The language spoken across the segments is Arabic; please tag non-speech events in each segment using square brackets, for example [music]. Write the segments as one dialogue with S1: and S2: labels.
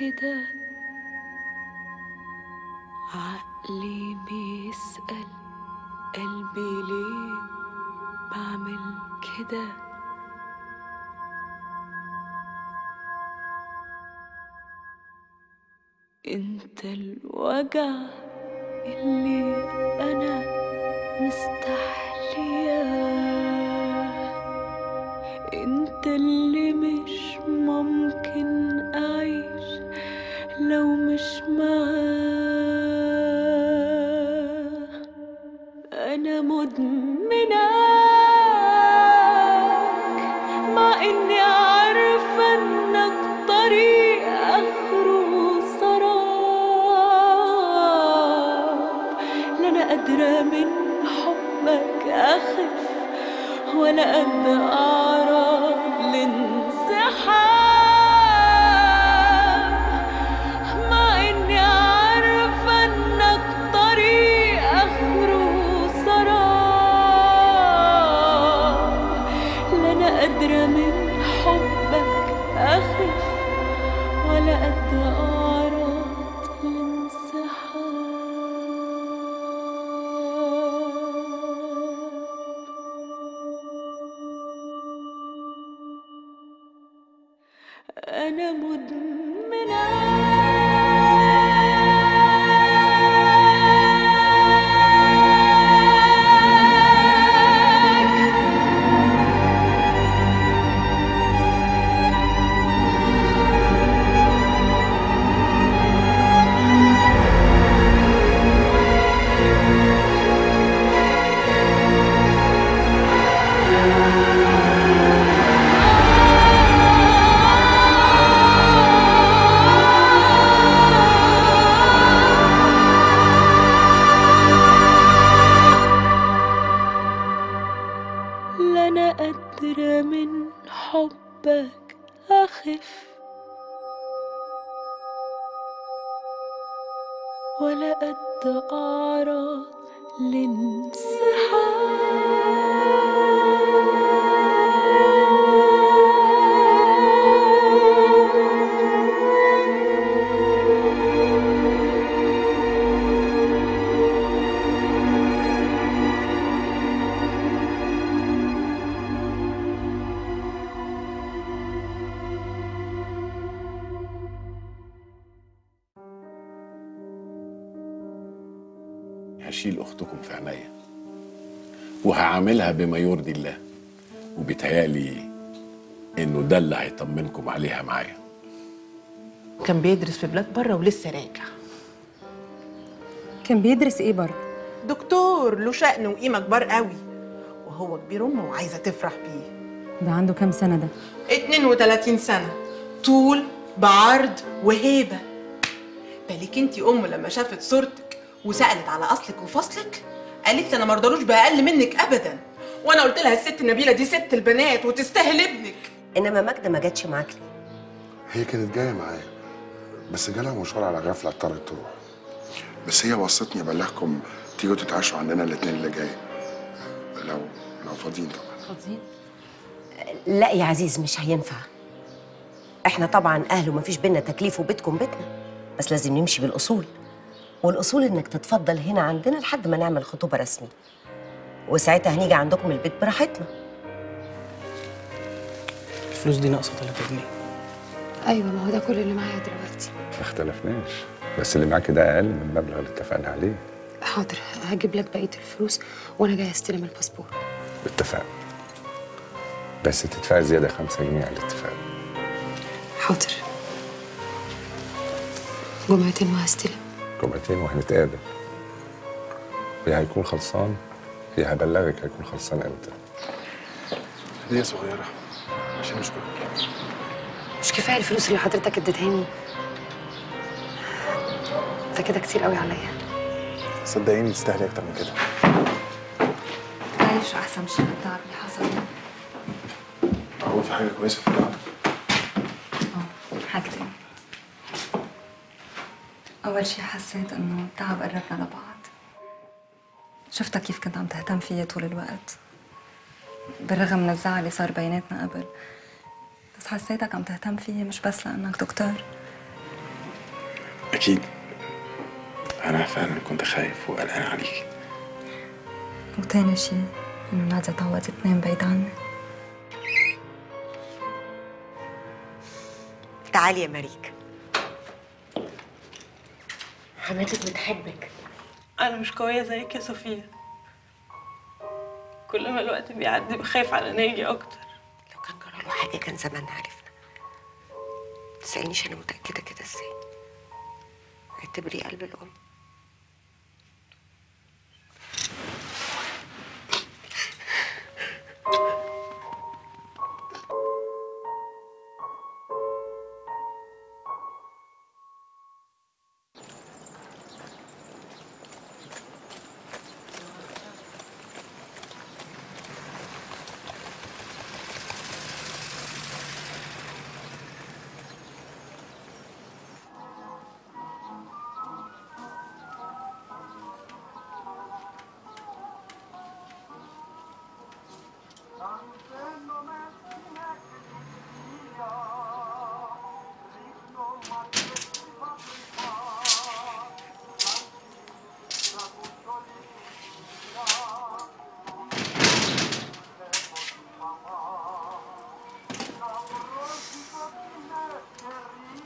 S1: متأكدة عقلي بيسأل قلبي ليه بعمل كده؟ انت الوجع اللي أنا مستحلياه انت اللي مش ممكن أعيش لو مش معاه أنا مدمناك
S2: وهعاملها بما يرضي الله. وبيتهيألي إنه ده اللي هيطمنكم عليها معايا.
S3: كان بيدرس في بلاد بره ولسه راجع.
S4: كان بيدرس إيه بره؟
S3: دكتور له شأن وقيمة كبار قوي. وهو كبير أمه وعايزة تفرح بيه.
S4: ده عنده كام سنة ده؟
S3: 32 سنة. طول بعرض وهيبة. بالك أنتي أم لما شافت صورتك وسألت على أصلك وفصلك؟ قالت لي أنا مرضلوش بأقل منك أبدا. وأنا قلت لها الست نبيلة دي ست البنات وتستاهل ابنك.
S5: إنما ماجدة ما جاتش معاك ليه؟
S6: هي كانت جاية معايا. بس جالها مشوار على غفلة اضطرت تروح. بس هي وصتني ابلغكم تيجوا تتعشوا عندنا الاثنين اللي جاي لو لو فاضيين طبعا.
S4: فاضيين؟
S5: لا يا عزيز مش هينفع. إحنا طبعا أهل ومفيش بينا تكليف وبيتكم بيتنا. بس لازم نمشي بالأصول. والأصول إنك تتفضل هنا عندنا لحد ما نعمل خطوبة رسمي وساعتها هنيجي عندكم البيت براحتنا.
S7: الفلوس دي ناقصة 3 جنيه.
S8: أيوه ما هو ده كل اللي معايا دلوقتي.
S9: ما اختلفناش. بس اللي معاكي ده أقل من المبلغ اللي اتفقنا عليه.
S8: حاضر هجيب لك بقية الفلوس وأنا جاي أستلم الباسبور.
S9: اتفقنا. بس تدفعي زيادة 5 جنيه على الاتفاق.
S8: حاضر. جمعتين وهستلم
S9: جمعتين وهنتقابل يا هيكون خلصان يا هبلغك هيكون خلصان إمتى.
S6: هدية صغيرة عشان اشكرك
S8: مش كفاية الفلوس اللي حضرتك اديتهاني؟ ده كده كتير قوي عليا.
S6: صدقيني تستاهلي أكتر من كده.
S4: عارف شو أحسن شيء بالتعب اللي حصل؟
S6: هو في حاجة كويسة في الدعوه
S4: آه حاجتين أول شيء حسيت إنه التعب قربنا لبعض. شفتك كيف كنت عم تهتم فيي طول الوقت. بالرغم من الزعل اللي صار بيناتنا قبل. بس حسيتك عم تهتم فيي مش بس لأنك دكتور.
S10: أكيد. أنا فعلا كنت خايف وقلقان عليكي
S4: وتاني شي إنه نادية تعودت تنام بعيد عني.
S11: تعالي يا مريك
S8: حماتك بتحبك.
S12: أنا مش قوية زيك يا صفية كل ما الوقت بيعدي بخاف على ناجي أكتر.
S11: لو كان جرى له حاجة كان زماننا عرفنا. تسألنيش أنا متأكدة كده إزاي. اعتبري قلب الأم.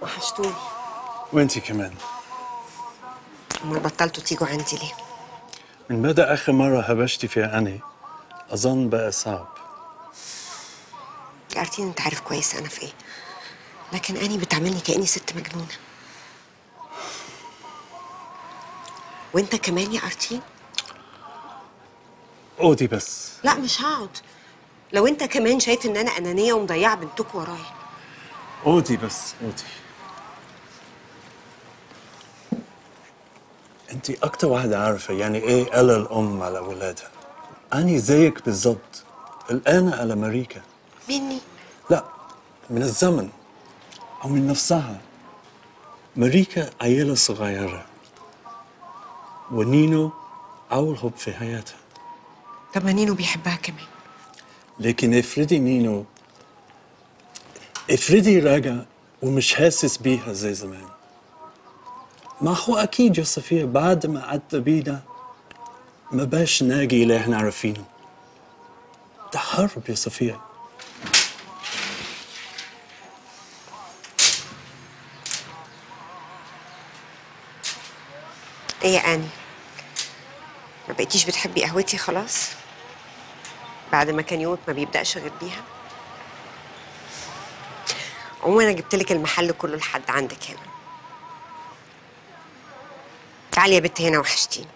S11: وحشتوني.
S13: وانتي كمان.
S11: امال بطلتوا تيجوا عندي ليه؟
S13: من مدى آخر مرة هبشتي فيها أني؟ أظن بقى صعب.
S11: يا ارتين انت عارف كويس أنا في إيه. لكن اني بتعاملني كأني ست مجنونة. وانت كمان يا أرتين؟
S13: أودي بس.
S11: لا مش هقعد. لو انت كمان شايف ان أنا أنانية ومضيعة بنتك ورايا.
S13: أودي بس أودي أنتي أكتر واحدة عارفة يعني إيه قلق الأم على أولادها أني زيك بالظبط. الآن على أمريكا.
S11: مني؟
S13: من الزمن أو من نفسها. ماريكا عيلة صغيرة. ونينو أول حب في حياتها.
S11: طب ما نينو بيحبها كمان.
S13: لكن افرضي نينو افرضي راجع ومش حاسس بيها زي زمان. ما هو أكيد يا صفية بعد ما عدى بينا ما باش ناجي اللي إحنا عارفينه. ده حرب يا صفية.
S11: إيه يا أني؟ ما بقيتيش بتحبي قهوتي خلاص؟ بعد ما كان يومك ما بيبدأش غير بيها؟ عموما أنا جبت لك المحل كله لحد عندك هنا. تعالي يا بت هنا وحشتيني.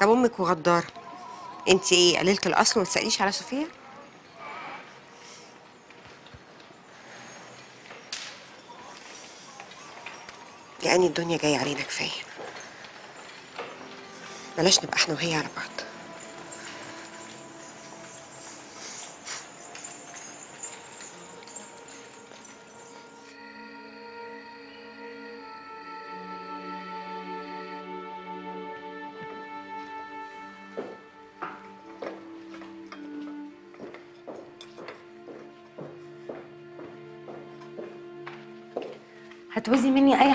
S11: طب أمك وغداره انت إيه قليله الأصل ما تسأليش على صفيه يعني الدنيا جاية علينا كفاية. بلاش نبقى إحنا وهي على بعض.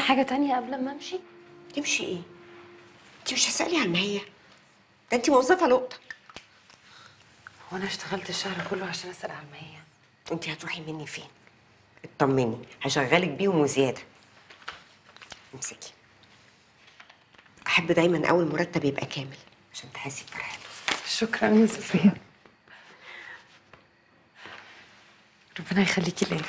S8: حاجة تانية قبل ما أمشي؟
S11: تمشي إيه؟ انت مش هتسألي عن ماهيه ده انت موظفة لقطه
S8: وأنا اشتغلت الشهر كله عشان أسأل عن ماهيه
S11: انت هتروحي مني فين؟ اطمني هشغلك بيهم وزيادة. امسكي. أحب دايما أول مرتب يبقى كامل عشان تحسي بفرحته
S8: شكرا يا صفيه ربنا يخليكي ليا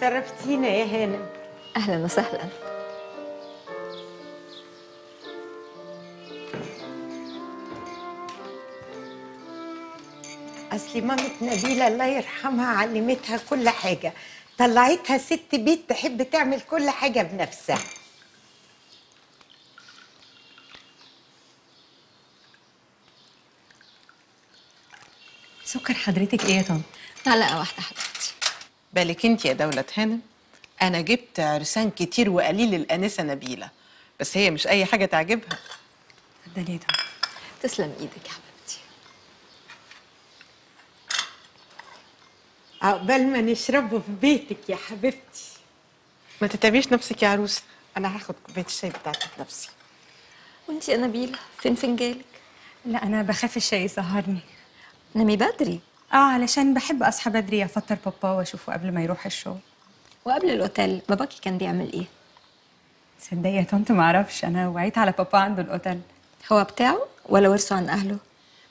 S14: شرفتينا يا هانم.
S4: أهلا وسهلا.
S14: أصل مامة نبيلة الله يرحمها علمتها كل حاجة. طلعتها ست بيت تحب تعمل كل حاجة بنفسها.
S4: سكر حضرتك إيه يا طن معلقه واحدة حضرتك
S3: بالك انت يا دولة هانم؟ أنا جبت عرسان كتير وقليل الأنسة نبيلة بس هي مش أي حاجة تعجبها.
S4: اتفضلي يا تسلم إيدك يا حبيبتي.
S14: عقبال ما نشربه في بيتك يا حبيبتي.
S3: ما تتعبيش نفسك يا عروسة. أنا هاخد كوباية الشاي بتاعتي بنفسي.
S4: وأنتي يا نبيلة فين فنجالك
S15: لا أنا بخاف الشاي يسهرني.
S4: نامي بدري.
S15: آه علشان بحب أصحى بدري أفطر بابا وأشوفه قبل ما يروح الشغل.
S4: وقبل الأوتيل باباكي كان بيعمل إيه؟
S15: تصدقي يا طنط ما أعرفش. أنا وعيت على بابا عنده الأوتيل.
S4: هو بتاعه ولا ورثه عن أهله؟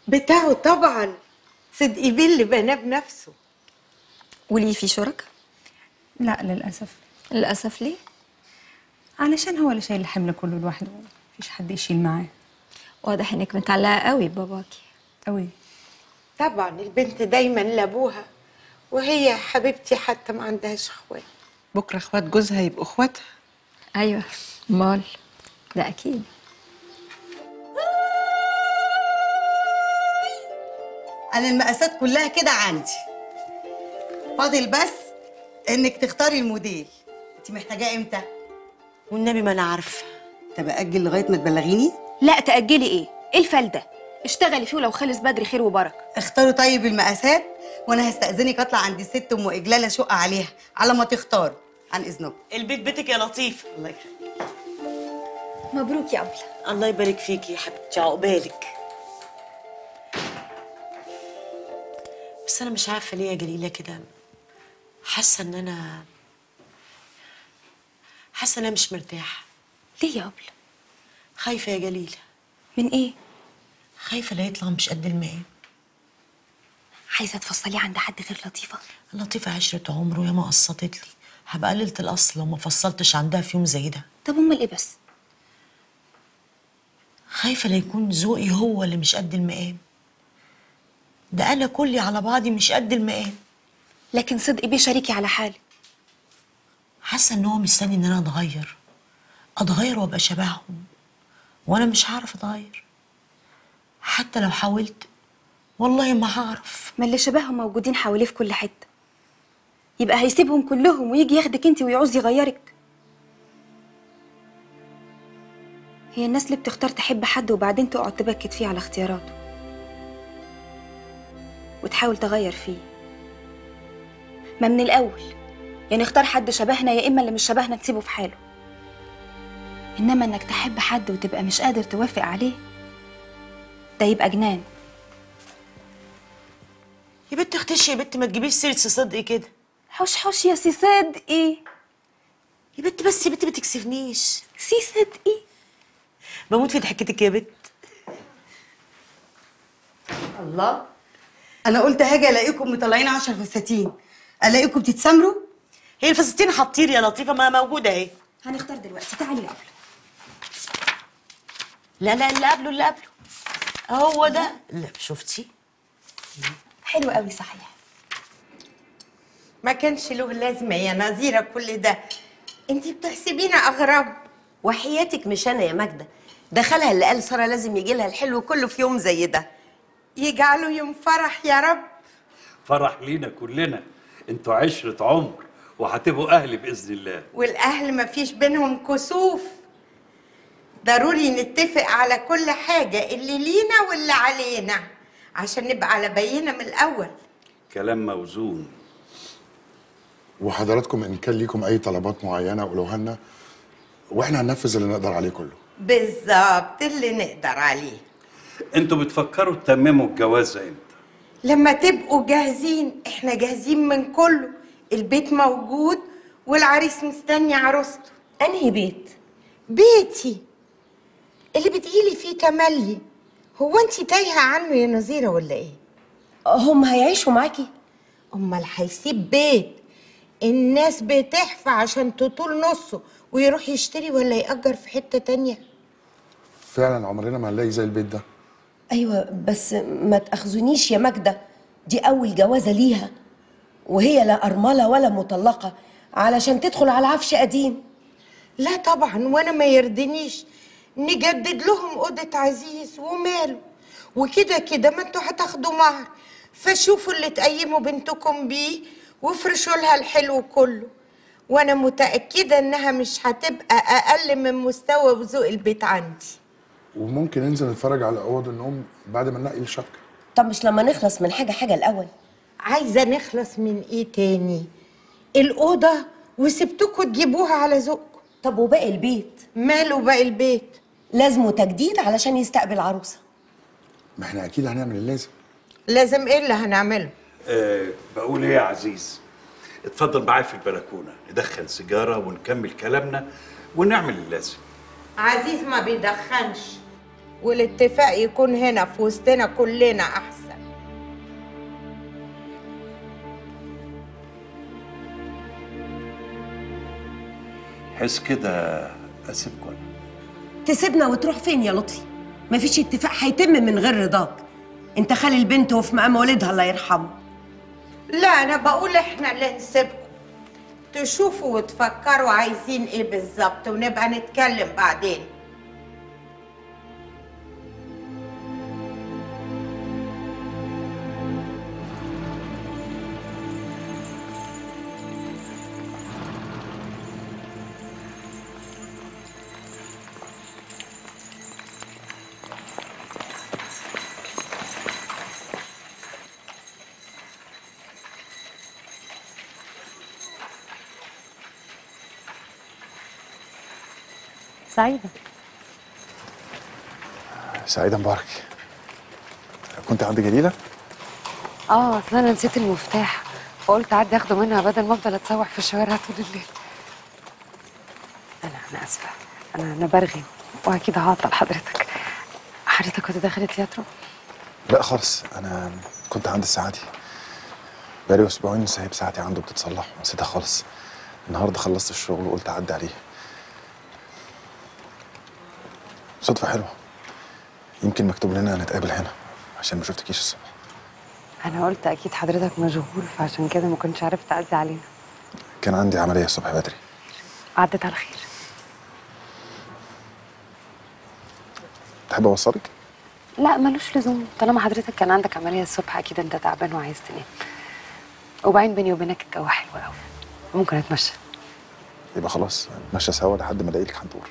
S14: بتاعه طبعا. صدقي بيه اللي بناه بنفسه.
S4: وليه في شركاء
S15: لا للأسف.
S4: للأسف ليه؟
S15: علشان هو اللي شايل الحمل كله لوحده. مفيش حد يشيل معاه.
S4: واضح إنك متعلقة قوي بباباكي.
S15: قوي.
S14: طبعا البنت دايما لأبوها وهي حبيبتي حتى ما عندهاش إخوات.
S3: بكرة إخوات جوزها يبقوا إخواتها؟
S4: أيوه مال. ده أكيد.
S16: أنا المقاسات كلها كده عندي. فاضل بس إنك تختاري الموديل. انت محتاجاه إمتى؟
S17: والنبي ما أنا عارفة.
S16: طب أجل لغاية ما تبلغيني؟
S18: لا تأجلي إيه؟ إيه الفال ده؟ اشتغلي فيه ولو خلص بدري خير وبركة.
S16: اختاروا طيب المقاسات وأنا هستأذنك أطلع عند الست أم إجلالة اشق عليها. على ما تختاروا عن اذنكم
S17: البيت بيتك يا لطيفه
S16: الله يخليك.
S18: مبروك يا أبلة
S17: الله يبارك فيكي يا حبيبتي عقبالك بس أنا مش عارفة ليه يا جليلة كده. حاسة إن أنا حاسة إن أنا مش مرتاحة.
S18: ليه يا أبلة؟
S17: خايفة يا جليلة.
S18: من إيه؟
S17: خايفة لا يطلع مش قد المقام
S18: عايزة تفصليه عند حد غير لطيفة؟
S17: لطيفة عشرة عمر ويا ما قسطت لي. هبقى قللت الأصل لو ما فصلتش عندها في يوم زي ده.
S18: طب أمال إيه بس؟
S17: خايفة لا يكون ذوقي هو اللي مش قد المقام. ده أنا كلي على بعضي مش قد المقام.
S18: لكن صدقي بيه شريكي على حالي.
S17: حاسة إن هو مستني إن أنا أتغير. أتغير وأبقى شبههم. وأنا مش هعرف أتغير. حتى لو حاولت والله ما هعرف.
S18: ما اللي شبههم موجودين حواليه في كل حتة. يبقى هيسيبهم كلهم ويجي ياخدك انت ويعوز يغيرك. هي الناس اللي بتختار تحب حد وبعدين تقعد تبكت فيه على اختياراته. وتحاول تغير فيه. ما من الأول. يعني اختار حد شبهنا يا إما اللي مش شبهنا تسيبه في حاله. إنما إنك تحب حد وتبقى مش قادر توافق عليه ده يبقى جنان.
S17: يا بنت اختشي يا بنت ما تجيبيش سيرة سي صدقي كده.
S18: حوش حوش يا سي صدقي.
S17: يا بنت بس يا بنت ما تكسفنيش.
S18: سي صدقي.
S17: بموت في ضحكتك يا بنت
S16: الله. أنا قلت هاجي ألاقيكم مطلعين 10 فساتين. ألاقيكم بتتسامروا
S17: هي الفساتين هتطير يا لطيفة ما موجودة اهي.
S18: هنختار دلوقتي. تعالي يا أبلة
S17: لا لا اللي قبله اللي قبله. هو ده. لا شفتي؟
S18: حلو قوي صحيح.
S14: ما كانش له لازمة يا نظيرة كل ده. انتي بتحسبينا أغراب
S5: وحياتك مش أنا يا ماجدة. ده خالها اللي قال سارة لازم يجي لها الحلو كله في يوم زي ده.
S14: يجعله يوم فرح يا رب.
S19: فرح لينا كلنا. أنتوا عشرة عمر وهتبقوا أهل بإذن الله.
S14: والأهل ما فيش بينهم كسوف. ضروري نتفق على كل حاجة اللي لينا واللي علينا عشان نبقى على بينة من الأول.
S19: كلام موزون.
S6: وحضراتكم إن كان ليكم أي طلبات معينة قولوها لنا وإحنا هننفذ اللي نقدر عليه كله.
S14: بالظبط اللي نقدر عليه.
S19: أنتوا بتفكروا تتمموا الجواز إمتى؟
S14: لما تبقوا جاهزين إحنا جاهزين من كله. البيت موجود والعريس مستني عروسته.
S5: أنهي بيت؟
S14: بيتي. اللي بتقيلي فيه تملي. هو انت تايهة عنه يا نظيرة ولا إيه؟
S5: هم هيعيشوا معاكي.
S14: امال هيسيب بيت؟ الناس بتحفى عشان تطول نصه ويروح يشتري ولا يأجر في حتة تانية؟
S6: فعلا عمرنا ما هنلاقي زي البيت ده.
S5: أيوه بس ما تأخذونيش يا ماجدة. دي أول جوازة ليها. وهي لا أرملة ولا مطلقة علشان تدخل على عفش قديم.
S14: لا طبعا وأنا ما يرضينيش نجدد لهم أوضة عزيز وماله وكده كده ما أنتوا هتاخدوا مهر. فشوفوا اللي تقيموا بنتكم بيه وافرشوا لها الحلو كله. وأنا متأكدة إنها مش هتبقى أقل من مستوى وذوق البيت عندي.
S6: وممكن ننزل نتفرج على اوض النوم بعد ما ننقي الشبكة.
S5: طب مش لما نخلص من حاجة حاجة الأول.
S14: عايزة نخلص من إيه تاني؟ الأوضة وسبتكوا تجيبوها على ذوقكم.
S5: طب وباقي البيت؟
S14: ماله باقي البيت.
S5: لازمه تجديد علشان يستقبل عروسة.
S6: ما إحنا أكيد هنعمل اللازم
S14: لازم. إيه اللي هنعمله؟
S19: أه بقول إيه يا عزيز؟ اتفضل معايا في البلكونة ندخن سيجارة ونكمل كلامنا ونعمل اللازم
S14: عزيز ما بيدخنش والاتفاق يكون هنا في وسطنا كلنا أحسن.
S19: حس كده اسيبكم.
S5: تسيبنا وتروح فين يا لطفي؟ مفيش اتفاق هيتم من غير رضاك. انت خالي البنت وفي مقام والدها الله يرحمه.
S14: لا أنا بقول إحنا اللي نسيبكم. تشوفوا وتفكروا عايزين إيه بالظبط ونبقى نتكلم بعدين.
S8: سعيدة.
S10: سعيدة مبارك. كنت عند جليلة؟
S8: آه اصل أنا نسيت المفتاح. فقلت اعدي أخده منها بدل ما أفضل أتسوح في الشوارع طول الليل. أنا أنا آسفة. أنا أنا برغي وأكيد هعطل حضرتك. حضرتك كنت داخل تياترو
S10: لا خالص. أنا كنت عند الساعاتي. بقالي أسبوعين سايب ساعتي عنده بتتصلح ونسيتها خالص. النهاردة خلصت الشغل وقلت أعدي عليه. صدفة حلوة. يمكن مكتوب لنا نتقابل هنا عشان ما شفتكيش الصبح.
S8: أنا قلت أكيد حضرتك مشغول فعشان كده ما كنتش عارف تعدي علينا.
S10: كان عندي عملية الصبح بدري.
S8: عدت على خير.
S10: تحب أوصلك؟
S8: لا ملوش لزوم. طالما حضرتك كان عندك عملية الصبح أكيد أنت تعبان وعايز تنام. وبعدين بيني وبينك الجو حلو قوي ممكن أتمشى.
S10: يبقى خلاص نتمشى سوا لحد ما ألاقي لك حنطور.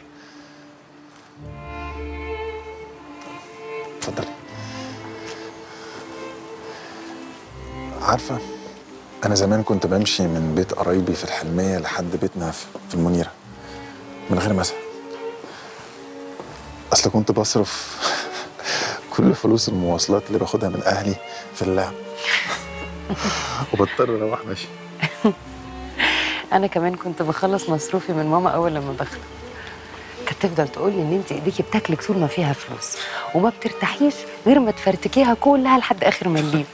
S10: عارفة أنا زمان كنت بمشي من بيت قرايبي في الحلمية لحد بيتنا في المنيرة من غير مسا أصل كنت بصرف [laughs] كل فلوس المواصلات اللي باخدها من أهلي في اللعب. [laughs] وبضطر أروح ماشي [laughs]
S8: أنا كمان كنت بخلص مصروفي من ماما أول لما باخده كانت تفضل تقول لي إن أنت إيديكي بتاكلك طول ما فيها فلوس وما بترتاحيش غير ما تفرتكيها كلها لحد آخر مليم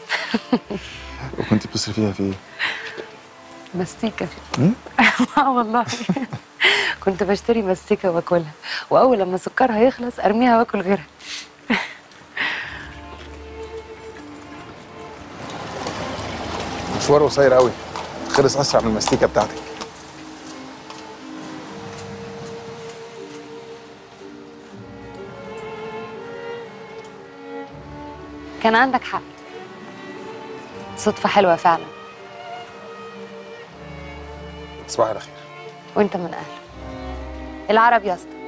S10: وكنت بتصرفيها في إيه؟
S8: مستيكه؟ [laughs] آه والله. [laughs] كنت بشتري مستيكة واكلها وأول لما سكرها يخلص أرميها وأكل غيرها. [laughs]
S10: مشوار قصير قوي خلص أسرع من المستيكة بتاعتك.
S8: كان عندك حق. صدفة حلوة فعلا.
S10: تصبحي على خير.
S8: وأنت من اهله العرب يا أسطى.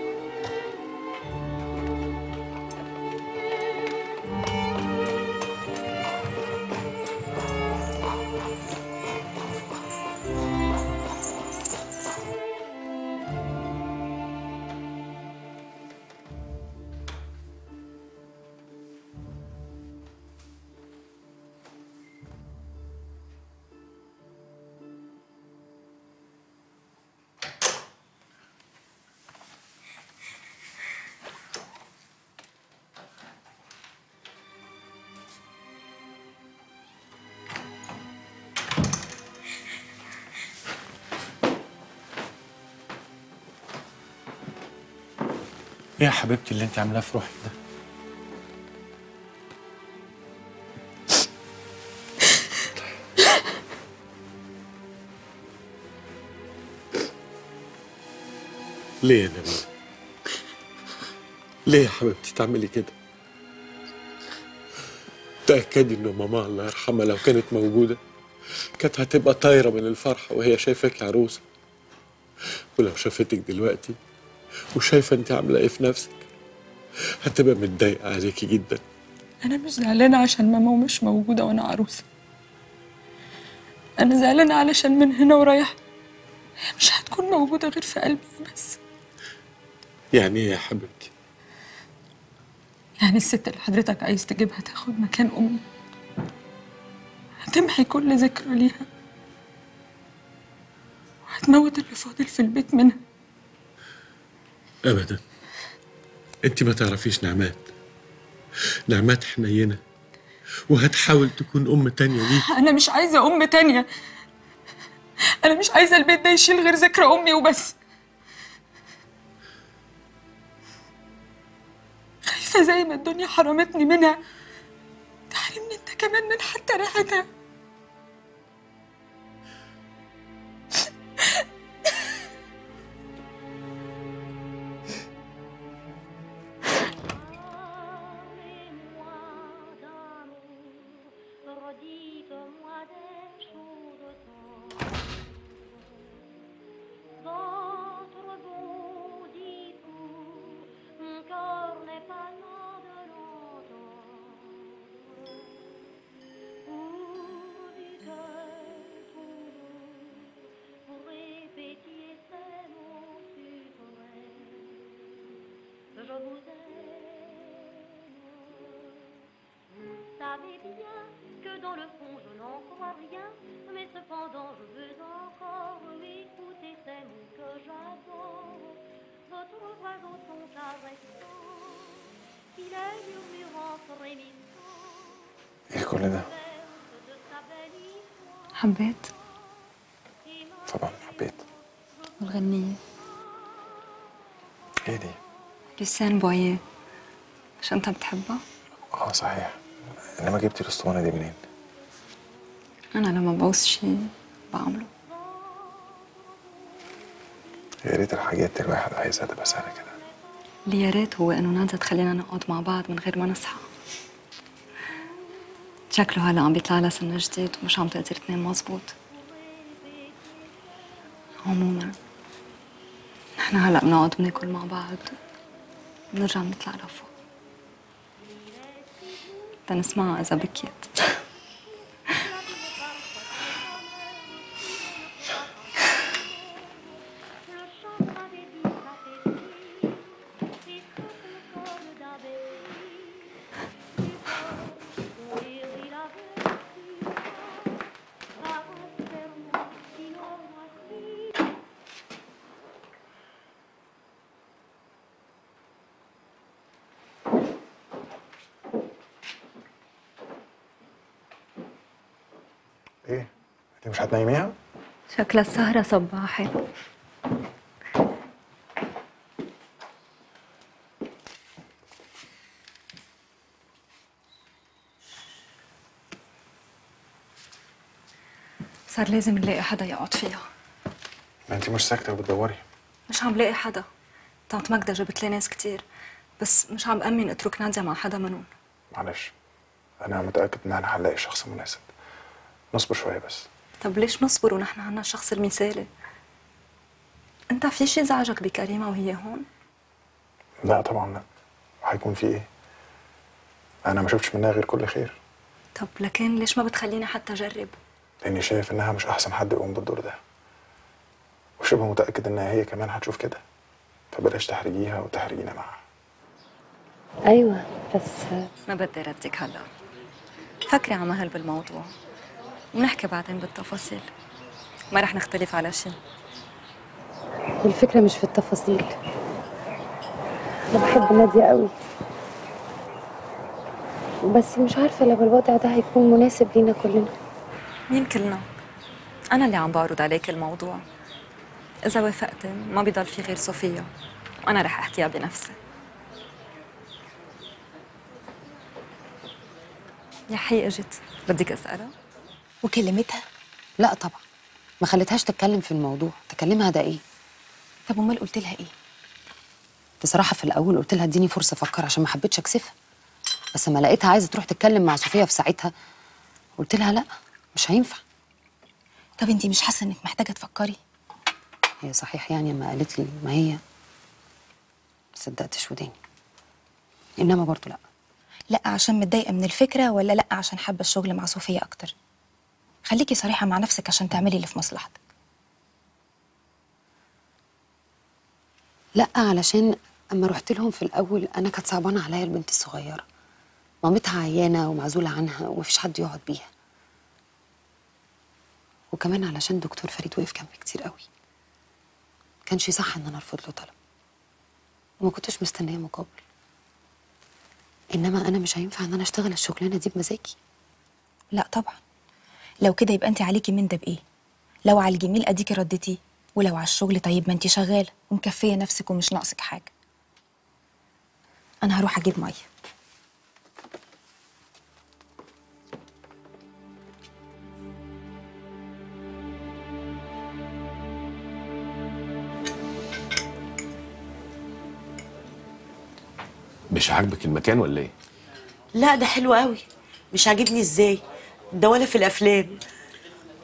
S20: إيه يا حبيبتي اللي انت عاملاه في روحك ده؟ ليه يا نبيل ليه يا حبيبتي تعملي كده؟ تأكدي إن ماما الله يرحمها لو كانت موجودة كانت هتبقى طايرة من الفرحة وهي شايفاك عروسة. ولو شافتك دلوقتي وشايفة أنت عاملة إيه في نفسك. هتبقى متضايقة عليكي جدا.
S12: أنا مش زعلانة عشان ماما مش موجودة وأنا عروسة. أنا زعلانة علشان من هنا ورايح هي مش هتكون موجودة غير في قلبي بس.
S20: يعني إيه يا حبيبتي؟
S12: يعني الست اللي حضرتك عايز تجيبها تاخد مكان أمي. هتمحي كل ذكرى ليها. وهتموت اللي فاضل في البيت منها.
S20: أبدا. أنت ما تعرفيش نعمات. نعمات حنينة. وهتحاول تكون أم تانية ليك. [laughs]
S12: أنا مش عايزة أم تانية. أنا مش عايزة البيت ده يشيل غير ذكرى أمي وبس. خايفة زي ما الدنيا حرمتني منها. تحرمني أنت كمان من حتى ريحتها.
S21: Je vous aime. Vous savez bien que dans le fond je n'en crois rien, mais cependant je veux encore écouter ces mots que j'adore. Votre voix au ton caressant, qu'il est murmurant frémissant,
S10: ايه كل ده؟
S21: de sa belle histoire.
S4: حبيت
S10: طبعا حبيت
S4: والغنية
S10: ايه دي؟
S4: لسان بويه مش انت بتحبها؟
S10: آه صحيح. انما جبتي الاسطوانة دي منين؟
S4: أنا لما بعوز شيء بعمله.
S10: يا ريت الحاجات اللي الواحد عايزها تبقى سهلة كده.
S4: اللي يا ريت هو انه نادى تخلينا نقعد مع بعض من غير ما نصحى؟ شكله هلا عم بيطلع لها سنة جديد ومش عم تقدر تنام مزبوط عموما نحن هلا بنقعد بناكل مع بعض. بنرجع نطلع لفوق تنسمعها إذا بكيت.
S10: انت مش هتنيميها؟
S4: شكلها السهرة صباحي. صار لازم نلاقي حدا يقعد فيها.
S10: ما انت مش ساكتة وبتدوري.
S4: مش عم لاقي حدا. طنط ماجدة جابت لي ناس كتير. بس مش عم أمن اترك نادية مع حدا منهم.
S10: معلش. أنا متأكد ان أنا هنلاقي الشخص المناسب نصبر شوية بس.
S4: طب ليش نصبر ونحن عنا الشخص المثالي؟ أنت في شي زعجك بكريمة وهي هون؟
S10: لا طبعا لا. هيكون في إيه؟ أنا ما شفتش منها غير كل خير.
S4: طب لكن ليش ما بتخليني حتى أجرب؟
S10: لأني شايف إنها مش أحسن حد يقوم بالدور ده. وشبه متأكد إنها هي كمان هتشوف كده. فبلاش تحرجيها وتحرجينا معاها.
S4: أيوة بس ما بدي ردك هلا. فكري على مهل بالموضوع. ونحكي بعدين بالتفاصيل. ما رح نختلف على شيء.
S8: الفكرة مش في التفاصيل. أنا بحب نادية قوي. بس مش عارفة لو الوضع ده هيكون مناسب لينا كلنا.
S4: مين كلنا؟ أنا اللي عم بعرض عليك الموضوع. إذا وافقتي ما بضل في غير صوفيا. وأنا رح أحكيها بنفسي. يا حي اجت بدك أسألها؟
S18: وكلمتها؟
S8: لا طبعا. ما خليتهاش تتكلم في الموضوع. تكلمها ده إيه؟
S18: طب أمال قلت لها إيه؟
S8: بصراحة في الأول قلت لها اديني فرصة أفكر عشان ما حبيتش أكسفها. بس ما لقيتها عايزة تروح تتكلم مع صوفيا في ساعتها قلت لها لا مش هينفع.
S18: طب انت مش حاسة إنك محتاجة تفكري؟
S8: هي صحيح يعني ما قالت لي ما هي ما صدقتش وداني. إنما برضو لا.
S18: لا عشان متضايقة من الفكرة ولا لا عشان حابة الشغل مع صوفيا أكتر؟ خليكي صريحة مع نفسك عشان تعملي اللي في مصلحتك.
S8: لا علشان أما رحت لهم في الأول أنا كانت صعبانة عليا البنت الصغيرة. مامتها عيانة ومعزولة عنها ومفيش حد يقعد بيها. وكمان علشان دكتور فريد وقف جنبي كتير قوي. كانش صح إن أنا أرفض له طلب. وما كنتش مستنية مقابل. إنما أنا مش هينفع إن أنا أشتغل الشغلانة دي بمزاجي.
S18: لا طبعا. لو كده يبقى انت عليكي من ده بإيه؟ لو على الجميل أديكي ردتي ولو على الشغل طيب ما انت شغاله ومكفية نفسك ومش ناقصك حاجة. أنا هروح أجيب مية.
S2: مش عاجبك المكان ولا إيه؟
S17: لا ده حلو قوي. مش عاجبني إزاي؟ ده ولا في الأفلام.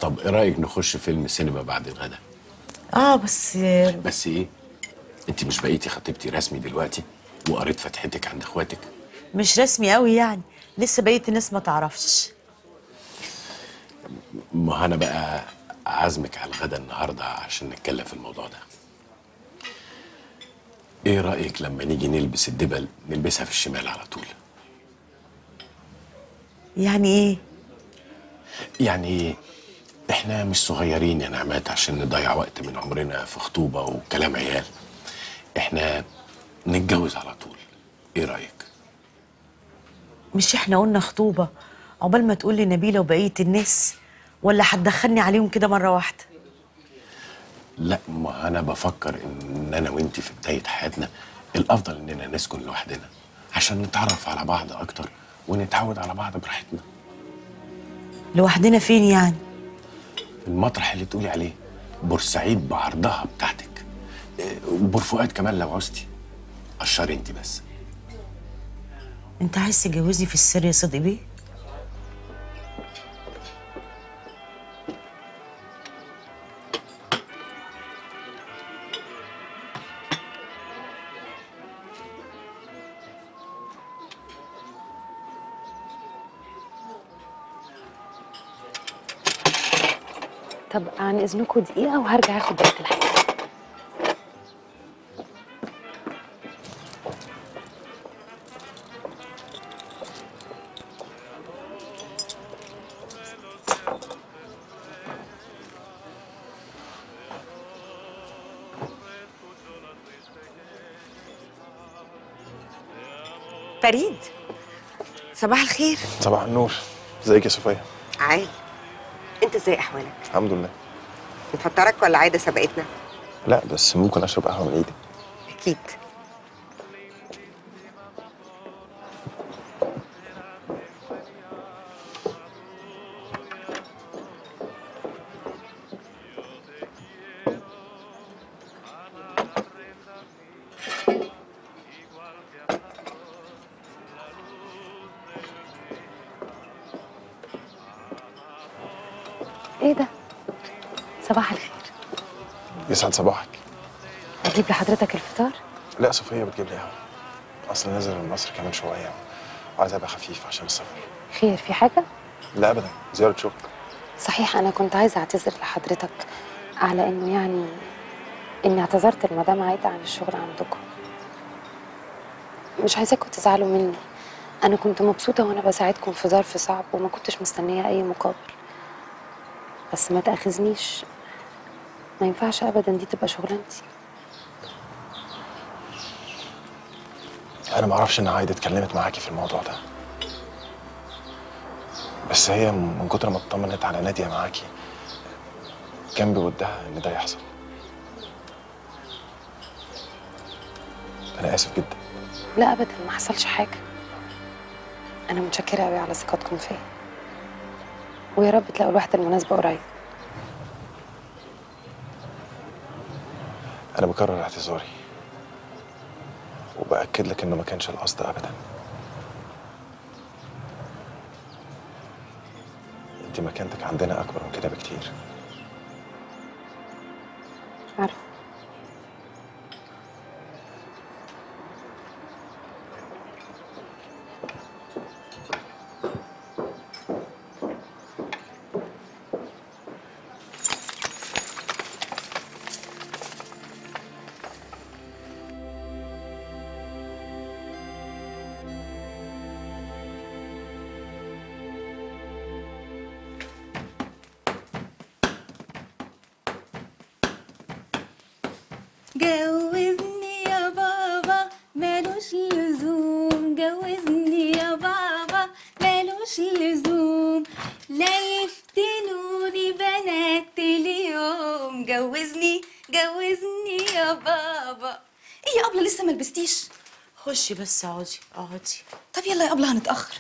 S2: طب إيه رأيك نخش فيلم سينما بعد الغدا؟
S17: آه بس
S2: بس إيه؟ أنت مش بقيتي خطيبتي رسمي دلوقتي وقريت فتحتك عند إخواتك؟
S17: مش رسمي قوي يعني لسه بقيت الناس ما تعرفش.
S2: ما أنا بقى عازمك على الغدا النهارده عشان نتكلم في الموضوع ده. إيه رأيك لما نيجي نلبس الدبل نلبسها في الشمال على طول؟
S17: يعني إيه؟
S2: يعني إحنا مش صغيرين يا نعمات عشان نضيع وقت من عمرنا في خطوبة وكلام عيال. إحنا نتجوز على طول. إيه رأيك؟
S17: مش إحنا قلنا خطوبة؟ عقبال ما تقول لي نبيلة وبقية الناس ولا هتدخلني عليهم كده مرة واحدة؟
S2: لا ما أنا بفكر إن أنا وأنت في بداية حياتنا الأفضل إننا نسكن لوحدنا عشان نتعرف على بعض أكتر ونتعود على بعض براحتنا.
S17: لوحدنا فين يعني؟
S2: المطرح اللي تقولي عليه بورسعيد بعرضها بتاعتك. إيه، وبور فؤاد كمان لو عوزتي. قشري انت بس.
S17: انت عايز تجوزني في السر يا صديقي؟ بيه
S8: عن إذنكم دقيقة وهرجع آخد بقية الحاجة.
S11: فريد صباح الخير.
S10: صباح النور. ازيك يا صفية
S11: عال انت إزاي أحوالك؟
S10: الحمد لله.
S11: مفطرك ولا عايدة سبقتنا؟
S10: لا بس ممكن أشرب قهوة من
S8: إيدك
S10: أكيد. صباحك.
S8: أجيب لحضرتك الفطار؟
S10: لا صفية بتجيب لي قهوة. اصل نازل من مصر كمان شوية. وعايز أبقى خفيف عشان السفر.
S8: خير في حاجة؟
S10: لا ابدا. زيارة شغل.
S8: صحيح أنا كنت عايزة أعتذر لحضرتك على إنه يعني إني اعتذرت لمدام عايدة عن الشغل عندكم. مش عايزاكم تزعلوا مني. أنا كنت مبسوطة وأنا بساعدكم في ظرف صعب وما كنتش مستنية أي مقابل. بس ما تأخذنيش. ما ينفعش ابدا دي تبقى شغلانتي.
S10: أنا ما أعرفش إن عايدة اتكلمت معاكي في الموضوع ده. بس هي من كتر ما اطمنت على نادية معاكي كان بودها إن ده يحصل. أنا آسف جدا.
S8: لا ابدا ما حصلش حاجة. أنا متشكرة قوي على ثقتكم فيا. ويا رب تلاقوا الواحده المناسبة قريب.
S10: أنا بكرر اعتذاري. وبأكد لك إنه ما كانش القصد ابدا. أنت مكانتك عندنا أكبر من كده بكتير.
S18: عارفة.
S17: خشي بس اقعدي اقعدي
S18: طب يلا يا أبلة هنتأخر.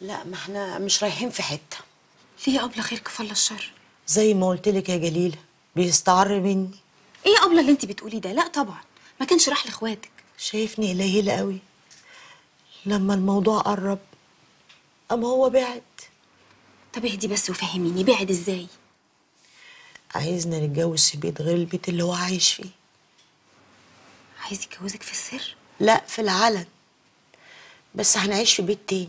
S17: لا ما إحنا مش رايحين في حتة.
S18: ليه يا أبلة؟ خير كفالة الشر.
S17: زي ما قلت لك يا جليله بيستعر مني.
S18: إيه يا أبلة اللي أنت بتقوليه ده؟ لا طبعا. ما كانش راح لإخواتك.
S17: شايفني قليله قوي. لما الموضوع قرب أما هو بعد.
S18: طب اهدي بس وفهميني بعد إزاي؟
S17: عايزنا نتجوز في بيت غير البيت اللي هو عايش فيه.
S18: عايز يتجوزك في السر؟
S17: لا في العلن. بس هنعيش في بيت تاني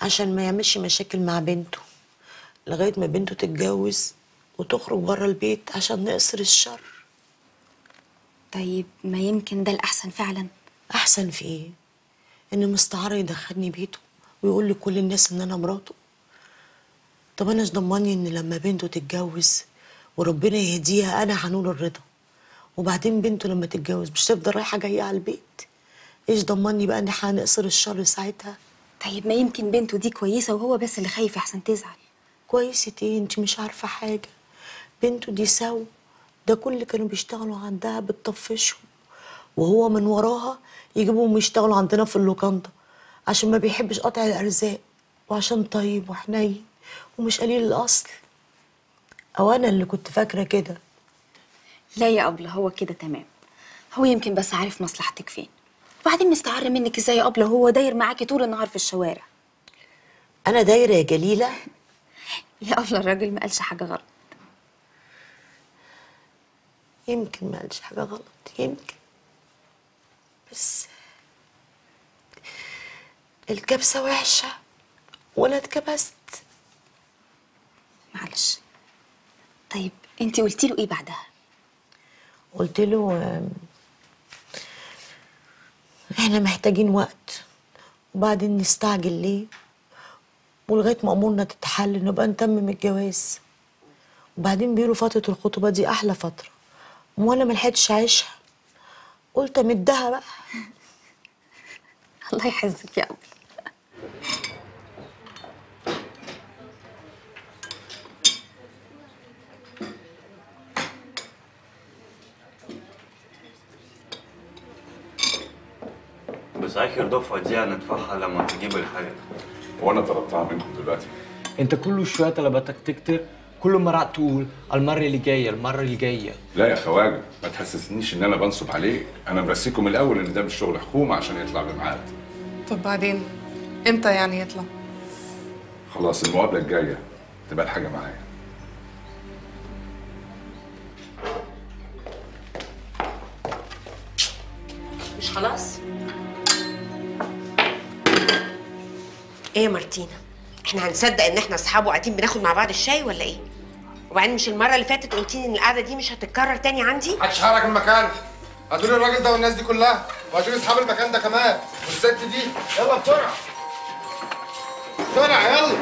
S17: عشان ما يعملش مشاكل مع بنته لغاية ما بنته تتجوز وتخرج بره البيت عشان نقصر الشر.
S18: طيب ما يمكن ده الأحسن فعلا؟
S17: أحسن في إيه؟ إن مستعار يدخلني بيته ويقول لكل الناس إن أنا مراته. طب أنا ضمني إن لما بنته تتجوز وربنا يهديها أنا هنول الرضا؟ وبعدين بنته لما تتجوز مش تفضل رايحة جاية على البيت؟ إيش ضمني بقى إن هنقصر الشر ساعتها؟
S18: طيب ما يمكن بنته دي كويسة وهو بس اللي خايف أحسن تزعل.
S17: كويسة إيه انت مش عارفة حاجة. بنته دي سو. ده كل اللي كانوا بيشتغلوا عندها بتطفشهم. وهو من وراها يجيبهم يشتغلوا عندنا في اللوكاندا عشان ما بيحبش قطع الأرزاق وعشان طيب وحنين ومش قليل الأصل. أو أنا اللي كنت فاكرة كده.
S18: لا يا أبلة هو كده تمام. هو يمكن بس عارف مصلحتك فين. وبعدين مستعر منك إزاي يا أبلة؟ هو داير معاكي طول النهار في الشوارع.
S17: أنا دايرة يا جليلة. [laughs]
S18: يا أبلة الراجل ما قالش حاجة غلط.
S17: يمكن ما قالش حاجة غلط يمكن. بس الكبسة وحشة وأنا اتكبست.
S18: معلش. طيب انت قلتي له إيه بعدها؟
S17: قلت له إحنا محتاجين وقت وبعدين نستعجل ليه؟ ولغاية ما أمورنا تتحل نبقى نتمم الجواز. وبعدين بيقولوا فترة الخطوبة دي أحلى فترة. وأنا ملحقتش أعيشها. قلت أمدها بقى. [laughs]
S18: الله يحزك يا أبلة
S22: بس اخر دفعه دي هندفعها لما تجيب الحاجة.
S9: وأنا طلبتها منكم دلوقتي.
S23: انت كل شوية طلباتك تكتر كل مرة تقول المرة اللي جاية المرة اللي جاية.
S9: لا يا خواجة ما تحسسنيش ان أنا بنصب عليك. أنا مرسيكم من الأول ان ده مش شغل حكومة عشان يطلع بميعاد.
S3: طب بعدين؟ إمتى يعني يطلع؟
S9: خلاص المقابلة الجاية تبقى الحاجة معايا.
S11: إيه يا مارتينا؟ إحنا هنصدق إن إحنا أصحاب وقاعدين بناخد مع بعض الشاي ولا إيه؟ وبعدين مش المرة اللي فاتت قلتي إن القعدة دي مش هتتكرر تاني عندي؟
S24: محدش حرك هاتوا لي الراجل ده والناس دي كلها. وهاتوا لي أصحاب المكان ده كمان. والست دي. يلا بسرعة. بسرعة يلا.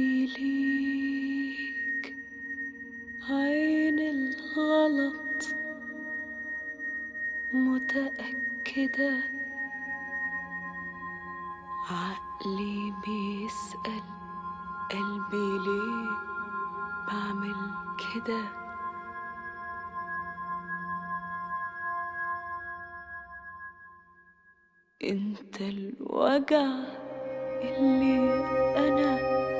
S1: قلبي ليك عين الغلط. متأكدة. عقلي بيسأل. قلبي ليه بعمل كده؟ انت الوجع اللي أنا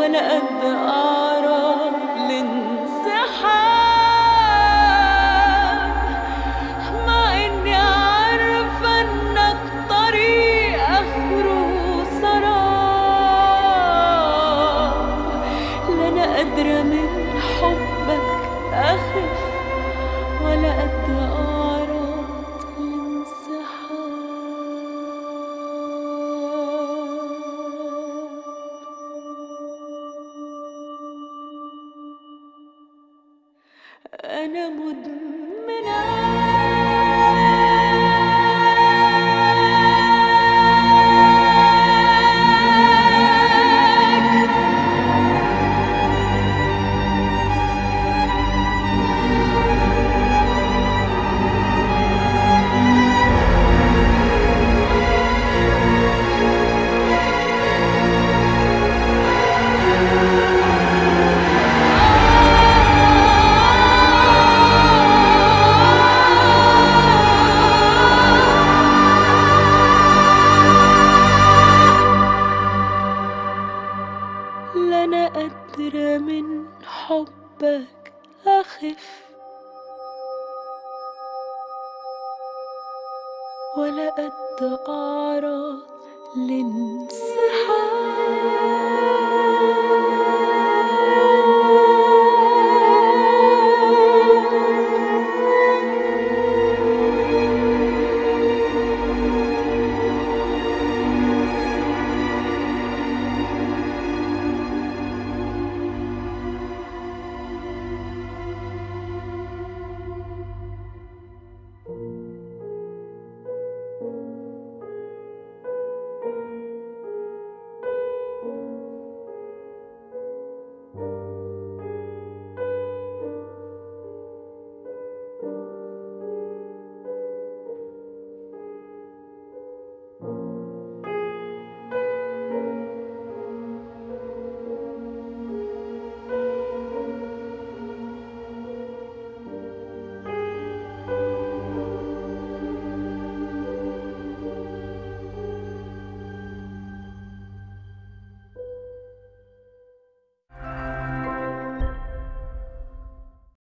S1: ولا ابقى أخف ولا أدى أعراض للانسحاب.